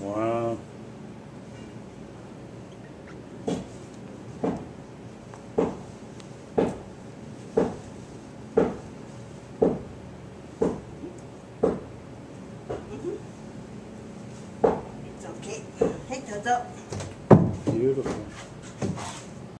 wow. It's okay. はい、どうぞ。Beautiful.